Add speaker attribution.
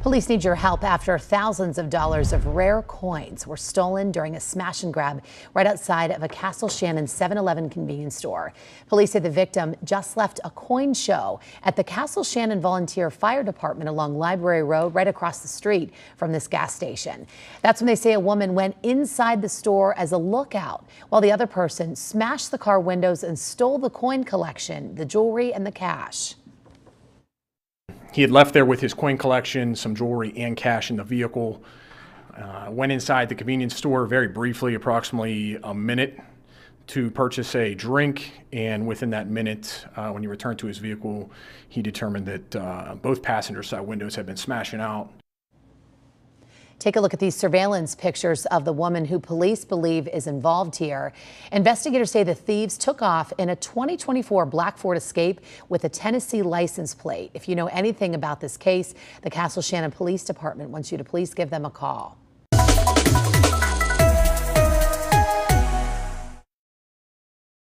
Speaker 1: Police need your help after thousands of dollars of rare coins were stolen during a smash and grab right outside of a Castle Shannon 7 Eleven convenience store. Police say the victim just left a coin show at the Castle Shannon Volunteer Fire Department along Library Road, right across the street from this gas station. That's when they say a woman went inside the store as a lookout while the other person smashed the car windows and stole the coin collection, the jewelry, and the cash.
Speaker 2: He had left there with his coin collection, some jewelry, and cash in the vehicle. Uh, went inside the convenience store very briefly, approximately a minute, to purchase a drink. And within that minute, uh, when he returned to his vehicle, he determined that uh, both passenger side windows had been smashing out.
Speaker 1: Take a look at these surveillance pictures of the woman who police believe is involved here. Investigators say the thieves took off in a 2024 Black Ford Escape with a Tennessee license plate. If you know anything about this case, the Castle Shannon Police Department wants you to please give them a call.